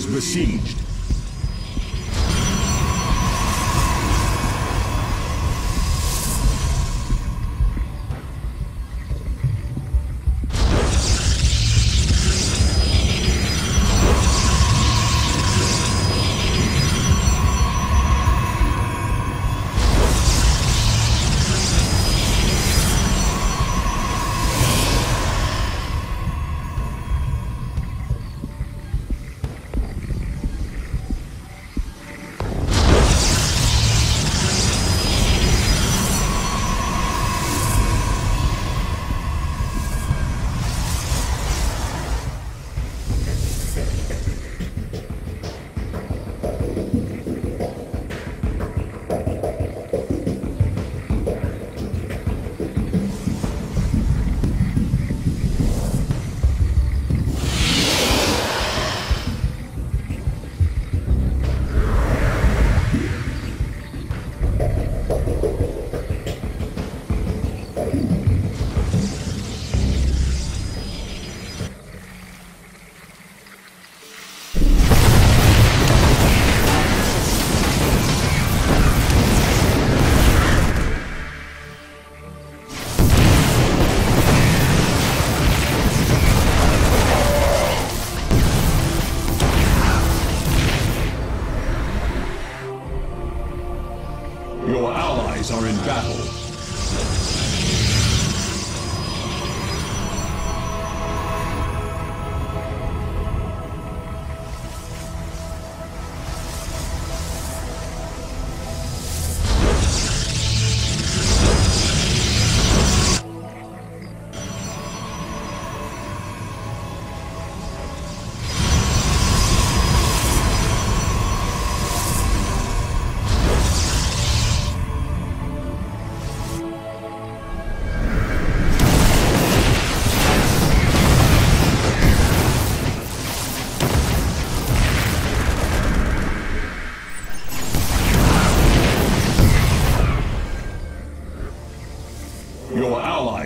is besieged.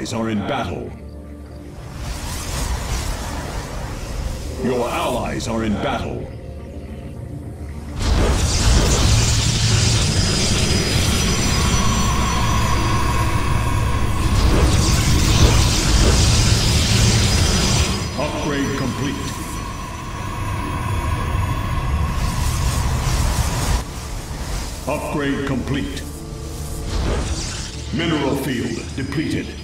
Allies are in battle. Your allies are in battle. Upgrade complete. Upgrade complete. Mineral field depleted.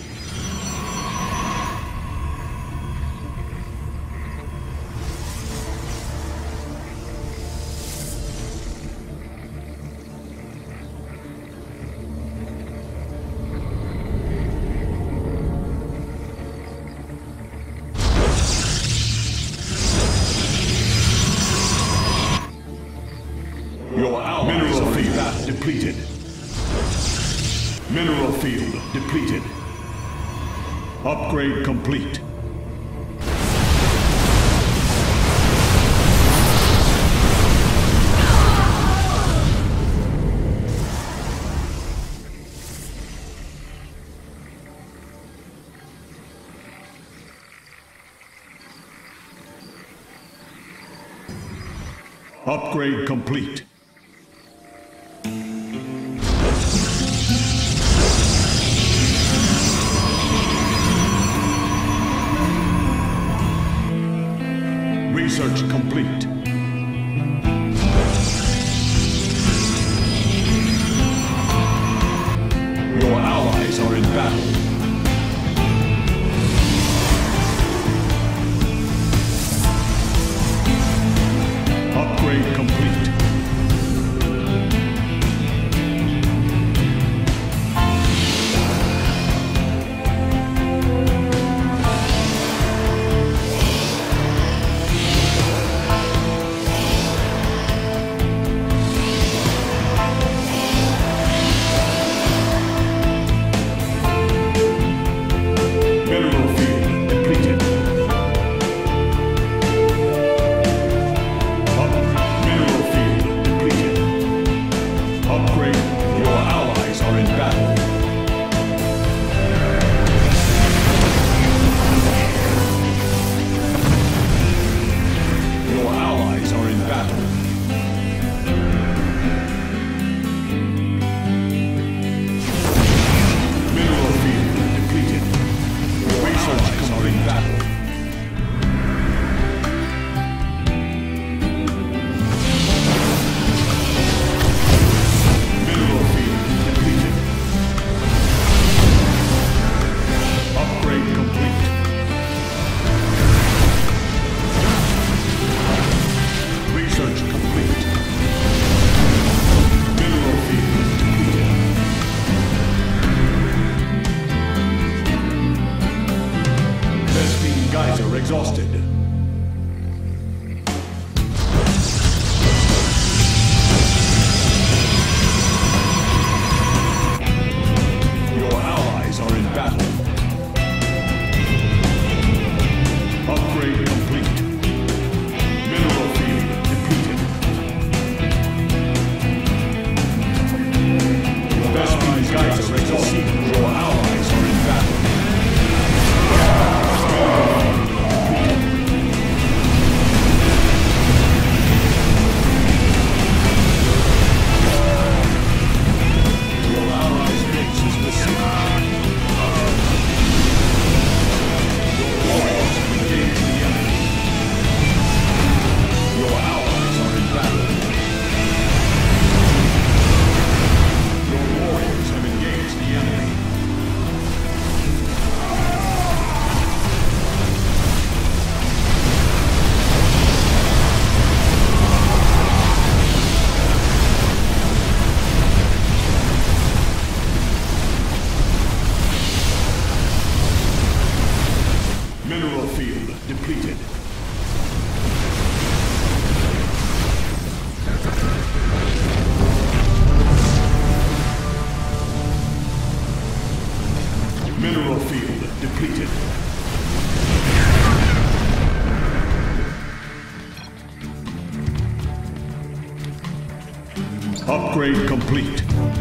Mineral field depleted. Upgrade complete. Upgrade complete. Research complete. Depleted. Mineral field depleted. Upgrade complete.